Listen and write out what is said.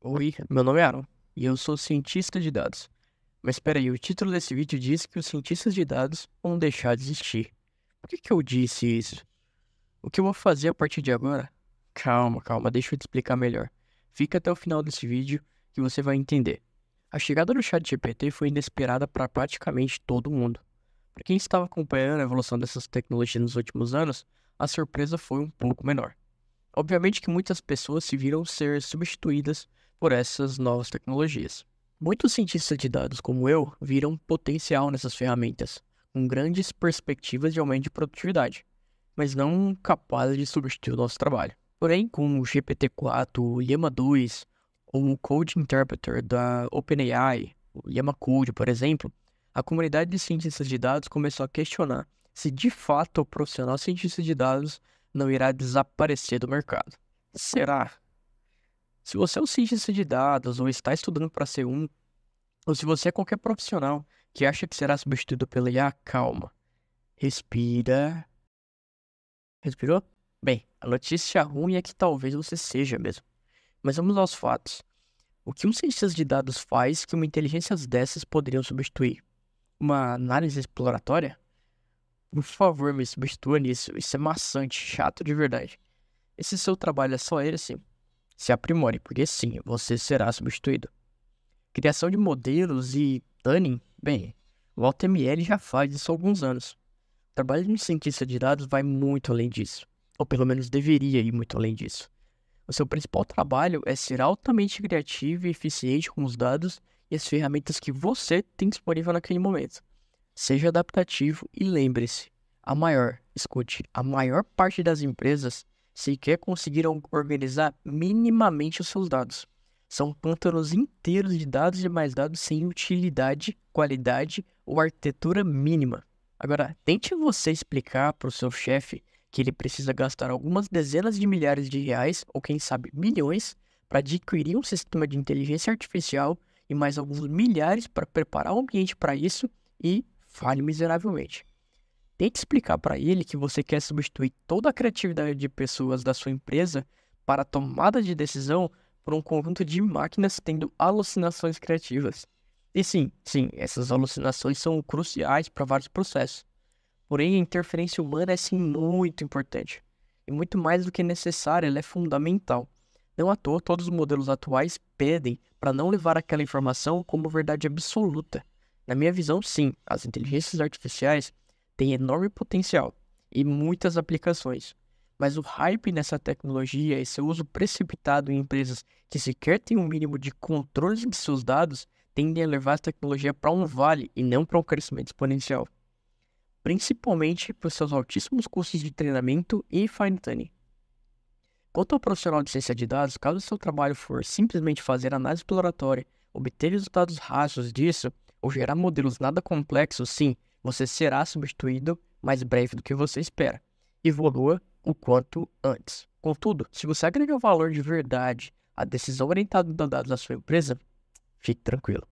Oi, meu nome é Aaron e eu sou cientista de dados. Mas espera aí, o título desse vídeo diz que os cientistas de dados vão deixar de existir. Por que, que eu disse isso? O que eu vou fazer a partir de agora? Calma, calma, deixa eu te explicar melhor. Fica até o final desse vídeo que você vai entender. A chegada do ChatGPT foi inesperada para praticamente todo mundo. Para quem estava acompanhando a evolução dessas tecnologias nos últimos anos, a surpresa foi um pouco menor. Obviamente que muitas pessoas se viram ser substituídas por essas novas tecnologias. Muitos cientistas de dados, como eu, viram potencial nessas ferramentas, com grandes perspectivas de aumento de produtividade, mas não capazes de substituir o nosso trabalho. Porém, com o GPT-4, o Llama 2 ou o Code Interpreter da OpenAI, o Llama Code, por exemplo, a comunidade de cientistas de dados começou a questionar se de fato o profissional cientista de dados não irá desaparecer do mercado. Será? Se você é um cientista de dados ou está estudando para ser um, ou se você é qualquer profissional que acha que será substituído pela IA, calma. Respira. Respirou? Bem, a notícia ruim é que talvez você seja mesmo. Mas vamos aos fatos. O que um cientista de dados faz que uma inteligência dessas poderiam substituir? Uma análise exploratória? Por favor, me substitua nisso. Isso é maçante, chato de verdade. Esse seu trabalho é só ele, sim. Se aprimore, porque sim, você será substituído. Criação de modelos e tuning, bem, o AutoML já faz isso há alguns anos. O trabalho de um cientista de dados vai muito além disso, ou pelo menos deveria ir muito além disso. O seu principal trabalho é ser altamente criativo e eficiente com os dados e as ferramentas que você tem disponível naquele momento. Seja adaptativo e lembre-se, a maior, escute, a maior parte das empresas sequer conseguiram organizar minimamente os seus dados. São pântanos inteiros de dados e mais dados sem utilidade, qualidade ou arquitetura mínima. Agora, tente você explicar para o seu chefe que ele precisa gastar algumas dezenas de milhares de reais, ou quem sabe milhões, para adquirir um sistema de inteligência artificial e mais alguns milhares para preparar o ambiente para isso e falhe miseravelmente. Tente explicar para ele que você quer substituir toda a criatividade de pessoas da sua empresa para a tomada de decisão por um conjunto de máquinas tendo alucinações criativas. E sim, sim, essas alucinações são cruciais para vários processos. Porém, a interferência humana é sim muito importante. E muito mais do que necessária, ela é fundamental. Não à toa, todos os modelos atuais pedem para não levar aquela informação como verdade absoluta. Na minha visão, sim, as inteligências artificiais têm enorme potencial e muitas aplicações. Mas o hype nessa tecnologia e seu uso precipitado em empresas que sequer têm um mínimo de controle de seus dados tendem a levar a tecnologia para um vale e não para um crescimento exponencial. Principalmente por seus altíssimos custos de treinamento e fine-tuning. Quanto ao profissional de ciência de dados, caso seu trabalho for simplesmente fazer análise exploratória, obter resultados rasos disso, ou gerar modelos nada complexos, sim, você será substituído mais breve do que você espera. Evolua o quanto antes. Contudo, se você agregar valor de verdade à decisão orientada de dados da sua empresa, fique tranquilo.